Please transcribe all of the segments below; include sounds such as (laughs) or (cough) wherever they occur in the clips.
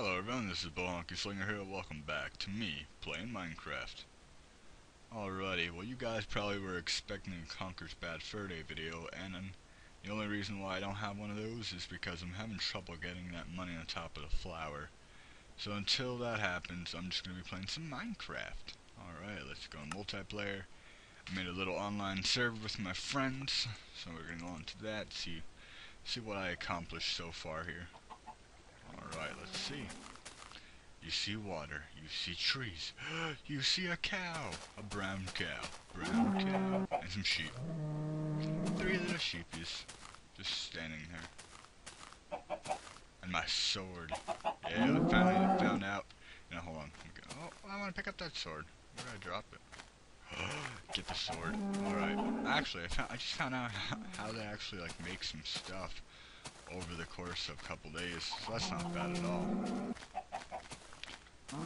Hello everyone, this is BullHonkey Slinger here, welcome back to me, playing Minecraft. Alrighty, well you guys probably were expecting a Conker's Bad Fur Day video, and um, the only reason why I don't have one of those is because I'm having trouble getting that money on top of the flower. So until that happens, I'm just going to be playing some Minecraft. Alright, let's go on multiplayer. I made a little online server with my friends, so we're going to go on to that, see, see what I accomplished so far here. Alright, let's see. You see water, you see trees, (gasps) you see a cow, a brown cow, brown cow, and some sheep. Three little sheepies, just standing there. And my sword. Yeah, I finally found out. Now hold on. Oh, I want to pick up that sword. Where did I drop it? (gasps) Get the sword. Alright. Actually, I, found, I just found out (laughs) how to actually like make some stuff over the course of a couple days, so that's not bad at all.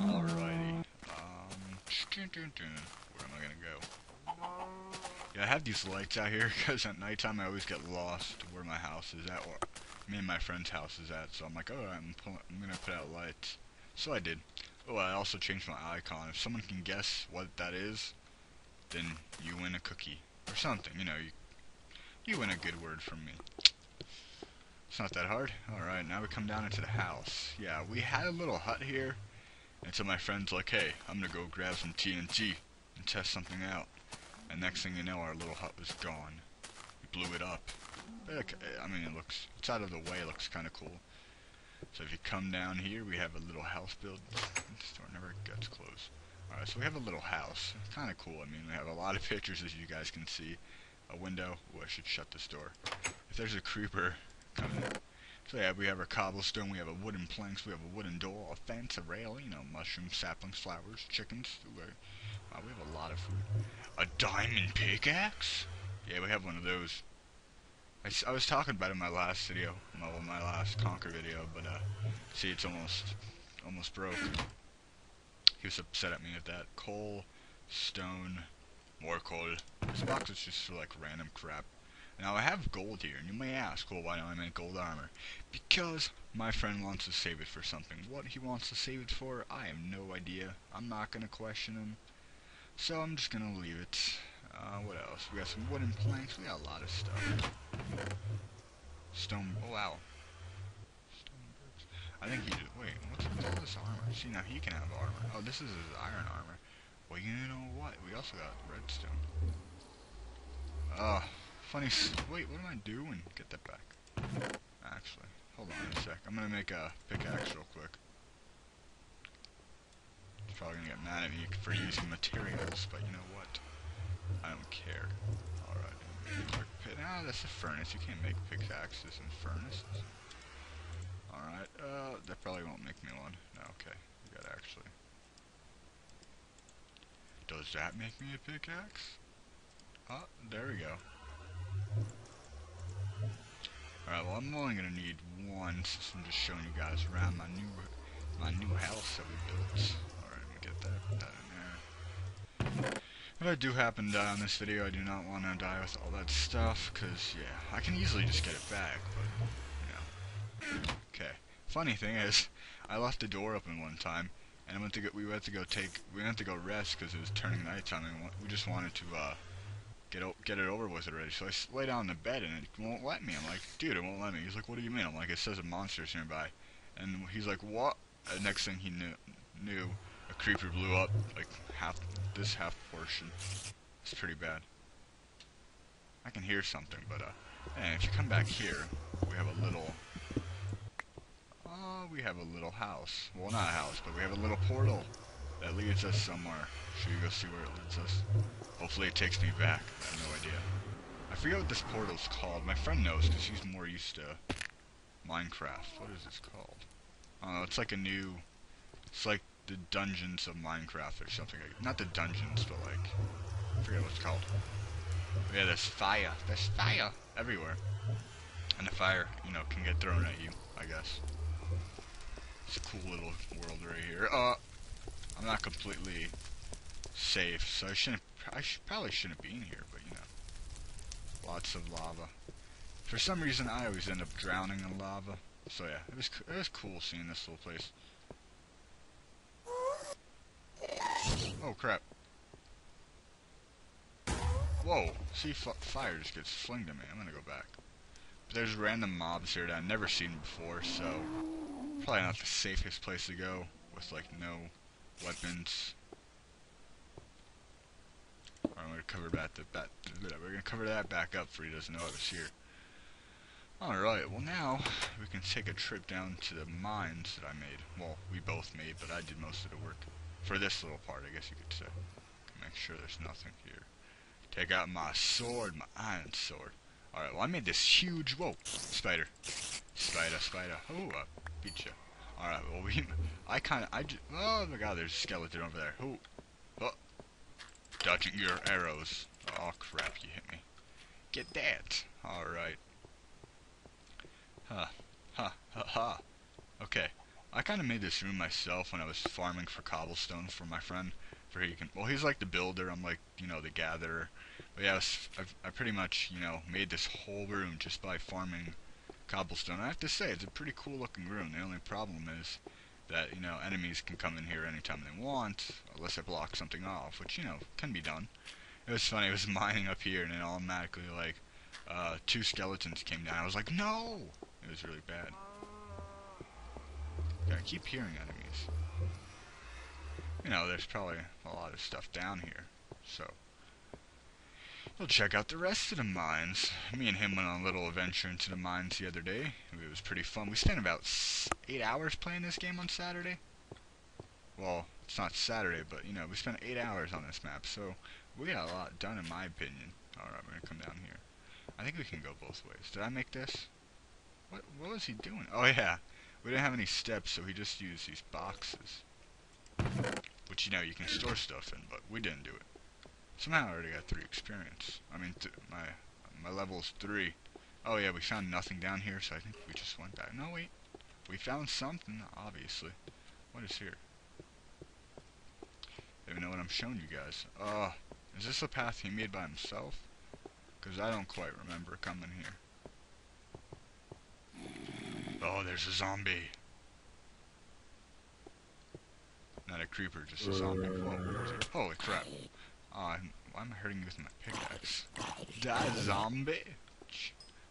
Alrighty. Um, where am I gonna go? Yeah, I have these lights out here (laughs) because at nighttime I always get lost where my house is at, or me and my friend's house is at. So I'm like, oh, I'm, I'm gonna put out lights. So I did. Oh, I also changed my icon. If someone can guess what that is, then you win a cookie or something. You know, you you win a good word from me. It's not that hard. Alright, now we come down into the house. Yeah, we had a little hut here. Until my friend's like, hey, I'm gonna go grab some TNT and test something out. And next thing you know, our little hut was gone. We blew it up. But, I mean, it looks, it's out of the way, it looks kind of cool. So if you come down here, we have a little house built. The store never gets closed. Alright, so we have a little house. It's Kind of cool. I mean, we have a lot of pictures, as you guys can see. A window. Oh, I should shut this door. If there's a creeper, so yeah, we have our cobblestone, we have a wooden planks, we have a wooden door, a fence, a rail, you know, mushrooms, saplings, flowers, chickens. Wow, we have a lot of food. A diamond pickaxe? Yeah, we have one of those. I, I was talking about it in my last video, my, my last Conker video, but uh, see, it's almost, almost broke. He was upset at me at that. Coal, stone, more coal. This box is just for like random crap. Now I have gold here, and you may ask, well, why don't I make gold armor? Because my friend wants to save it for something. What he wants to save it for, I have no idea. I'm not going to question him. So I'm just going to leave it. Uh, what else? We got some wooden planks. We got a lot of stuff. Stone. Oh, wow. I think he did. Wait, what's with all this armor? See, now he can have armor. Oh, this is his iron armor. Well, you know what? We also got redstone. Ugh. Funny. Wait, what am I doing? Get that back. Actually, hold on a sec. I'm gonna make a pickaxe real quick. He's probably gonna get mad at me for using materials, but you know what? I don't care. Alright. Ah, that's a furnace. You can't make pickaxes in furnaces. Alright. Uh, that probably won't make me one. No, okay. You gotta actually. Does that make me a pickaxe? Oh, there we go. Alright, well I'm only gonna need one since I'm just showing you guys around my new my new house that we built. Alright, get that, that in there. If I do happen to die on this video, I do not want to die with all that stuff, because, yeah, I can easily just get it back, but, you know. Okay. Funny thing is, I left the door open one time, and I went to go, we went to go take, we went to go rest because it was turning nighttime, and we just wanted to, uh, get get it over with already. So I lay down in the bed and it won't let me. I'm like, dude, it won't let me. He's like, what do you mean? I'm like, it says a monster's nearby. And he's like, what? And next thing he knew, knew a creeper blew up like half this half portion. It's pretty bad. I can hear something, but uh, and if you come back here, we have a little. Uh, we have a little house. Well, not a house, but we have a little portal that leads us somewhere. Should we go see where it leads us? Hopefully it takes me back. I have no idea. I forget what this portal's called. My friend knows because he's more used to Minecraft. What is this called? I don't know. It's like a new... It's like the dungeons of Minecraft or something. Like, not the dungeons, but like... I forget what it's called. But yeah, there's fire. There's fire everywhere. And the fire, you know, can get thrown at you, I guess. It's a cool little world right here. Uh, I'm not completely safe, so I shouldn't. I should, probably shouldn't be in here, but you know, lots of lava. For some reason, I always end up drowning in lava. So yeah, it was it was cool seeing this little place. Oh crap! Whoa! See, fire just gets flinged at me. I'm gonna go back. But there's random mobs here that I've never seen before, so probably not the safest place to go with like no weapons. Cover that, the, that, we're gonna cover that back up for he doesn't know I was here. Alright, well now, we can take a trip down to the mines that I made. Well, we both made, but I did most of the work. For this little part, I guess you could say. Make sure there's nothing here. Take out my sword, my iron sword. Alright, well I made this huge, whoa, spider. Spider, spider. Oh, I beat you. Alright, well we, (laughs) I kinda, I just, oh my god, there's a skeleton over there. Oh. Dodging your arrows. Oh crap, you hit me. Get that. Alright. Huh. Huh. Ha ha. Okay. I kind of made this room myself when I was farming for cobblestone for my friend for he can. Well, he's like the builder. I'm like you know the gatherer. But yeah, I've, I pretty much you know made this whole room just by farming cobblestone. I have to say it's a pretty cool looking room. The only problem is that you know enemies can come in here anytime they want, unless I block something off, which you know can be done. It was funny. I was (laughs) mining up here and it automatically like uh, two skeletons came down. I was like, no! It was really bad. Yeah, I keep hearing enemies you know, there's probably a lot of stuff down here. So, we'll check out the rest of the mines. Me and him went on a little adventure into the mines the other day. It was pretty fun. We spent about eight hours playing this game on Saturday. Well, it's not Saturday, but, you know, we spent eight hours on this map, so we got a lot done in my opinion. Alright, we're gonna come down here. I think we can go both ways. Did I make this? What, what was he doing? Oh, yeah. We didn't have any steps, so he just used these boxes. Which, you know, you can store stuff in, but we didn't do it. Somehow I already got 3 experience. I mean, my my level's 3. Oh yeah, we found nothing down here, so I think we just went back. No, wait. We found something, obviously. What is here? Don't even know what I'm showing you guys. Uh, is this a path he made by himself? Because I don't quite remember coming here. Oh, there's a zombie. Not a creeper, just a zombie. Whoa. Holy crap. Uh, why am I hurting you with my pickaxe? Die, zombie!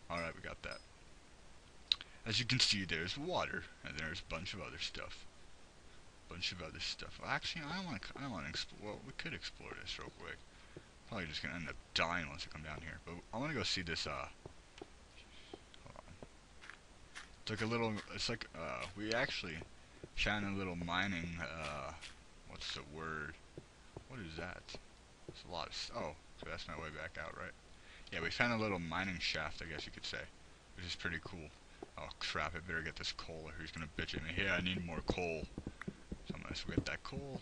Alright, we got that. As you can see, there's water, and there's a bunch of other stuff. Bunch of other stuff. Well, actually, I want to. I want to explore. Well, we could explore this real quick. Probably just gonna end up dying once I come down here. But I want to go see this. Uh, it's like a little. It's like uh, we actually found a little mining, uh, what's the word? What is that? It's a lot of, oh, so that's my way back out, right? Yeah, we found a little mining shaft, I guess you could say, which is pretty cool. Oh crap, I better get this coal or he's gonna bitch at me. Yeah, I need more coal. So I'm gonna get that coal.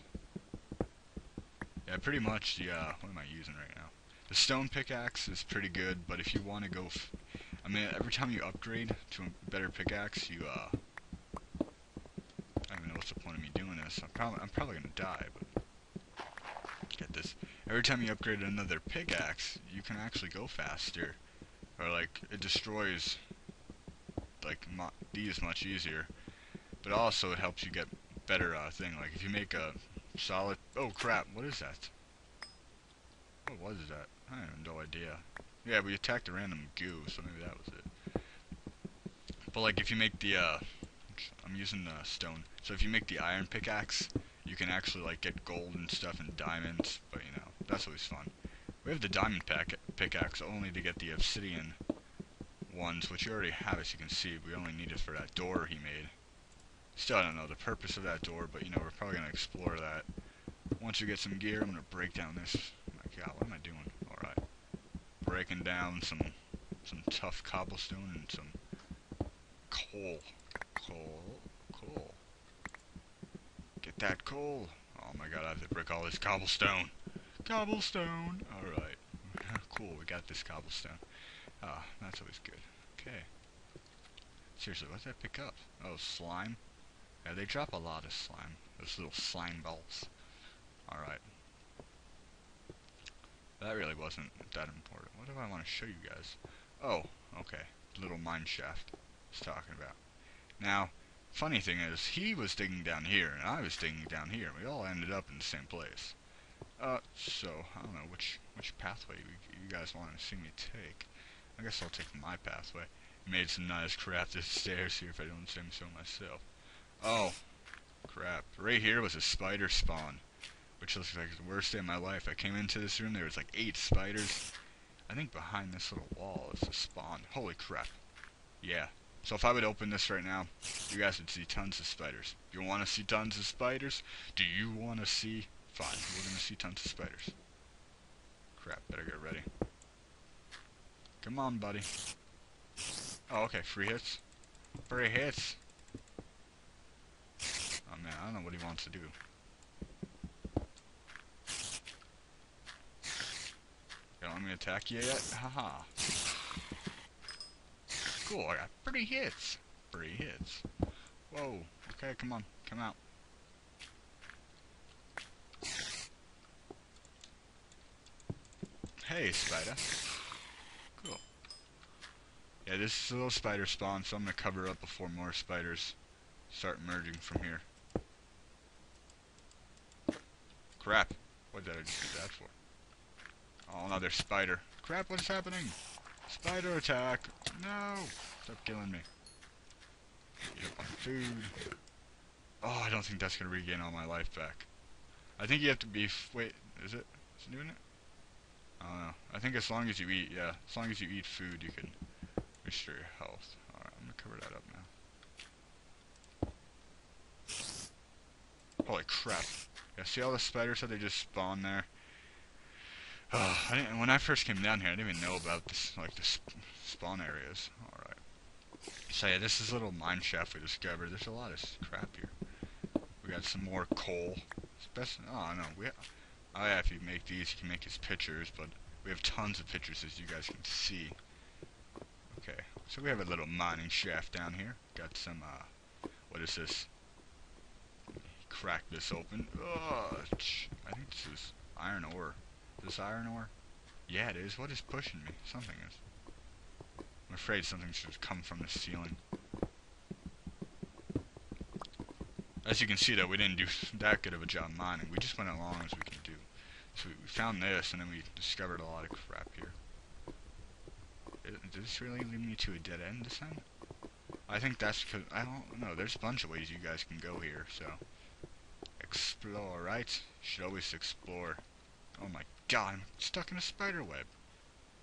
Yeah, pretty much the, uh, what am I using right now? The stone pickaxe is pretty good, but if you want to go, I mean, every time you upgrade to a better pickaxe, you, uh, I don't even know what's the point of me doing this? I'm probably I'm probably gonna die, but. Every time you upgrade another pickaxe, you can actually go faster, or like it destroys like these much easier. But also it helps you get better uh, thing. Like if you make a solid. Oh crap! What is that? What was that? I have no idea. Yeah, we attacked a random goo, so maybe that was it. But like if you make the uh, I'm using the stone. So if you make the iron pickaxe, you can actually like get gold and stuff and diamonds, but you that's always fun. We have the diamond pickaxe only to get the obsidian ones, which you already have as you can see. We only need it for that door he made. Still, I don't know the purpose of that door, but you know, we're probably going to explore that. Once we get some gear, I'm going to break down this. Oh my god, what am I doing? Alright. Breaking down some some tough cobblestone and some coal. Coal. Coal. Get that coal. Oh my god, I have to break all this cobblestone. Cobblestone! Alright. (laughs) cool, we got this cobblestone. Ah, that's always good. Okay. Seriously, what did I pick up? Oh, slime? Yeah, they drop a lot of slime. Those little slime balls. Alright. That really wasn't that important. What do I want to show you guys? Oh, okay. Little mine shaft. Was talking about. Now, funny thing is, he was digging down here, and I was digging down here. We all ended up in the same place. Uh, so, I don't know which which pathway you, you guys want to see me take. I guess I'll take my pathway. Made some nice crafted stairs here if I don't say so myself. Oh, crap. Right here was a spider spawn, which looks like the worst day of my life. I came into this room, there was like eight spiders. I think behind this little wall is a spawn. Holy crap. Yeah. So if I would open this right now, you guys would see tons of spiders. You want to see tons of spiders? Do you want to see Fine, we're gonna see tons of spiders. Crap, better get ready. Come on, buddy. Oh, okay, free hits. Free hits. Oh man, I don't know what he wants to do. Don't want me to attack you yet? Haha. Cool, I got pretty hits. Free hits. Whoa. Okay, come on. Come out. Hey, spider. Cool. Yeah, this is a little spider spawn, so I'm going to cover up before more spiders start emerging from here. Crap. What did I just do that for? Oh, another spider. Crap, what's happening? Spider attack. No! Stop killing me. Eat up my food. Oh, I don't think that's going to regain all my life back. I think you have to be... Wait, is it? Is it doing it? I don't know. I think as long as you eat, yeah, as long as you eat food, you can restore your health. Alright, I'm gonna cover that up now. Holy crap. Yeah, see all the spiders, how they just spawn there? Oh, (sighs) I when I first came down here, I didn't even know about this, like, the sp spawn areas. Alright. So yeah, this is a little mine shaft we discovered. There's a lot of crap here. We got some more coal. It's Best, oh no, we Oh yeah, if you make these, you can make his pictures, but we have tons of pictures as you guys can see. Okay, so we have a little mining shaft down here. Got some, uh, what is this? Crack this open. Oh, I think this is iron ore. Is this iron ore? Yeah, it is. What is pushing me? Something is. I'm afraid something should come from the ceiling. As you can see, though, we didn't do (laughs) that good of a job mining. We just went as long as we can do. So we found this, and then we discovered a lot of crap here. Did this really lead me to a dead end this time? I think that's because, I don't know, there's a bunch of ways you guys can go here, so. Explore, right? Should always explore. Oh my god, I'm stuck in a spider web.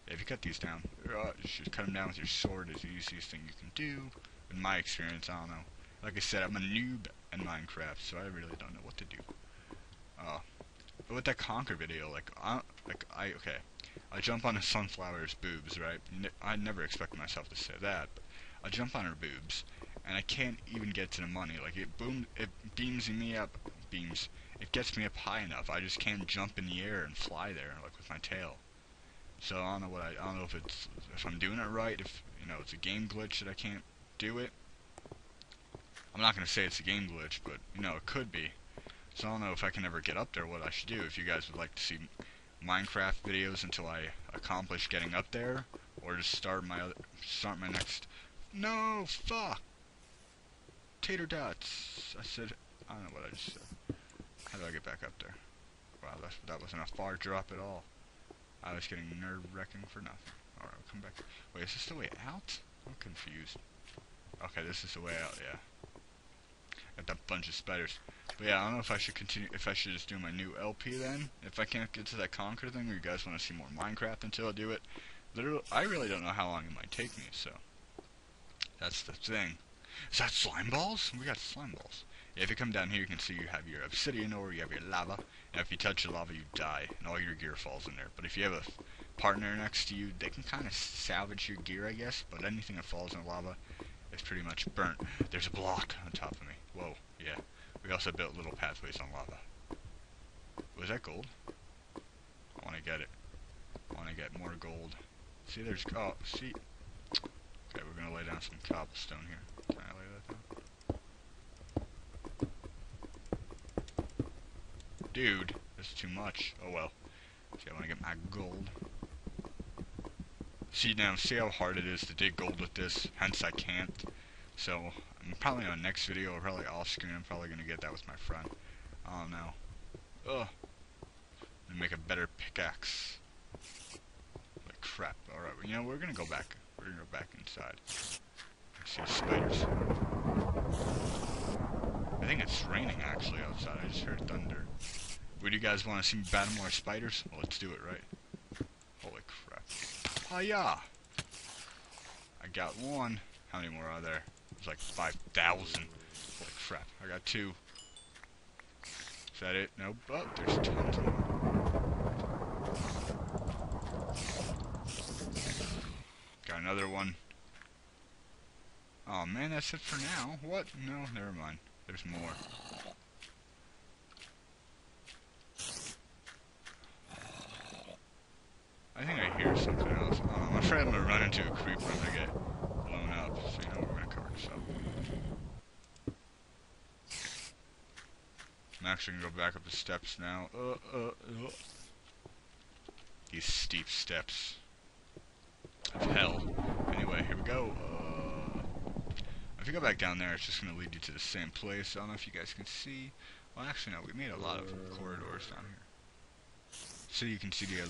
If you cut these down, uh, you should cut them down with your sword is the easiest thing you can do. In my experience, I don't know. Like I said, I'm a noob in Minecraft, so I really don't know what to do. Uh, but with that Conker video, like, I, like, I, okay, I jump on a sunflower's boobs, right? I never expected myself to say that, but I jump on her boobs, and I can't even get to the money. Like, it boom, it beams me up, beams, it gets me up high enough. I just can't jump in the air and fly there, like, with my tail. So I don't know what I, I don't know if it's, if I'm doing it right, if, you know, it's a game glitch that I can't do it, I'm not to say it's a game glitch, but, you know, it could be. So I don't know if I can ever get up there, what I should do. If you guys would like to see Minecraft videos until I accomplish getting up there, or just start my other, start my next... No, fuck! Tater dots. I said, I don't know what I just said. How do I get back up there? Wow, that, that wasn't a far drop at all. I was getting nerve-wracking for nothing. Alright, come back. Wait, is this the way out? I'm confused. Okay, this is the way out, yeah. Got that bunch of spiders. But yeah, I don't know if I should continue, if I should just do my new LP then. If I can't get to that Conker thing, or you guys want to see more Minecraft until I do it. Literally, I really don't know how long it might take me, so. That's the thing. Is that slime balls? We got slime balls. Yeah, if you come down here, you can see you have your obsidian ore, you have your lava. And if you touch the lava, you die, and all your gear falls in there. But if you have a partner next to you, they can kind of salvage your gear, I guess. But anything that falls in the lava is pretty much burnt. There's a block on top of me. Whoa, yeah. We also built little pathways on lava. Was that gold? I want to get it. I want to get more gold. See, there's... Oh, see... Okay, we're going to lay down some cobblestone here. Can I lay that down? Dude, that's too much. Oh well. See, I want to get my gold. See now, see how hard it is to dig gold with this, hence I can't. So, probably on the next video, or probably off screen, I'm probably going to get that with my friend. I don't know. Ugh. make a better pickaxe. Like crap. Alright, well, you know, we're gonna go back. We're gonna go back inside. See spiders. I think it's raining actually outside. I just heard thunder. Would you guys want to see me battle more spiders? Well, let's do it, right? Holy crap. Oh yeah! I got one. How many more are there? There's like 5,000. Holy crap. I got two. Is that it? Nope. Oh, there's tons more. Got another one. Oh man, that's it for now. What? No, never mind. There's more. I think I hear something else. I'm afraid I'm gonna run into a creeper and I get blown up. So you know we're gonna cover this up. I'm actually gonna go back up the steps now. Uh, uh, uh. These steep steps of hell. Anyway, here we go. Uh, if you go back down there, it's just gonna lead you to the same place. I don't know if you guys can see. Well, actually, no. We made a lot of corridors down here, so you can see the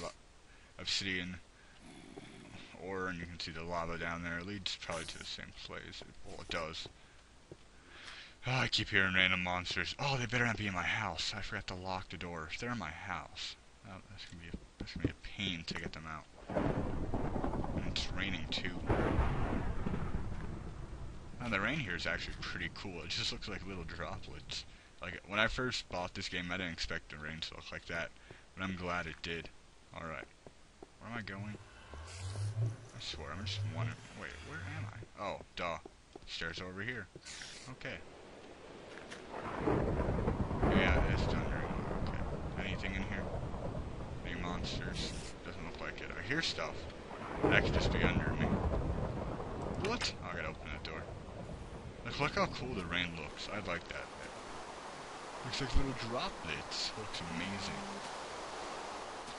obsidian ore, and you can see the lava down there. It leads probably to the same place. Well, it does. Oh, I keep hearing random monsters. Oh, they better not be in my house. I forgot to lock the door. If they're in my house, oh, that's gonna be a, that's gonna be a pain to get them out. And it's raining too. Now the rain here is actually pretty cool. It just looks like little droplets. Like when I first bought this game, I didn't expect the rain to look like that, but I'm glad it did. All right. Where am I going? I swear, I'm just wondering. Wait, where am I? Oh, duh. Stairs over here. Okay. Yeah, it's thunder. Okay. Anything in here? Any monsters? Doesn't look like it. I hear stuff. That could just be under me. What? Oh, I gotta open that door. Look, look how cool the rain looks. I like that. Looks like little droplets. Looks amazing.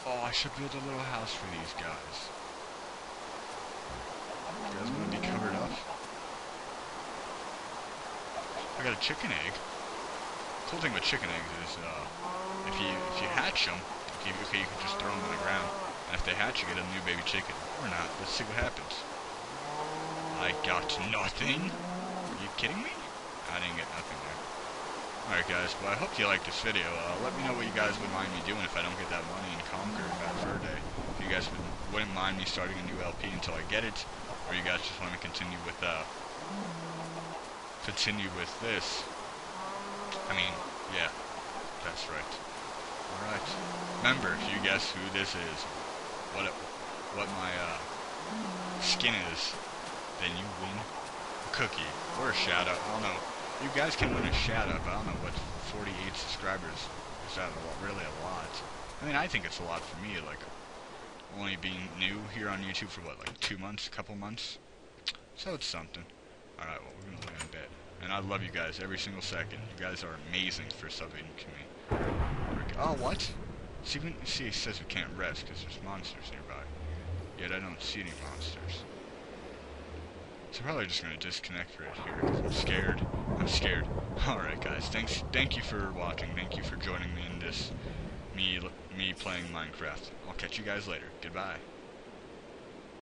Oh, I should build a little house for these guys. You guys want to be covered up? I got a chicken egg. Cool thing with chicken eggs is, uh, if you if you hatch them, you, okay, you can just throw them on the ground, and if they hatch, you get a new baby chicken. Or not. Let's see what happens. I got nothing. Are you kidding me? I didn't get nothing there. Alright guys, well I hope you liked this video. Uh, let me know what you guys would mind me doing if I don't get that money in Conker Bad Fur. If you guys would, wouldn't mind me starting a new LP until I get it, or you guys just want to continue with, uh, continue with this. I mean, yeah, that's right. Alright. Remember, if you guess who this is, what it, what my, uh, skin is, then you win a cookie, or a shout out, I don't know. You guys can win a shout out, but I don't know what 48 subscribers is that a lot, really a lot. I mean, I think it's a lot for me, like, only being new here on YouTube for what, like two months, a couple months? So it's something. Alright, well, we're gonna leave in bed. And I love you guys every single second. You guys are amazing for subbing to me. Oh, what? See, we, see, it says we can't rest because there's monsters nearby. Yet I don't see any monsters. So I'm probably just gonna disconnect right here because I'm scared. I'm scared. (laughs) Alright guys, thanks thank you for watching, thank you for joining me in this me me playing Minecraft. I'll catch you guys later. Goodbye.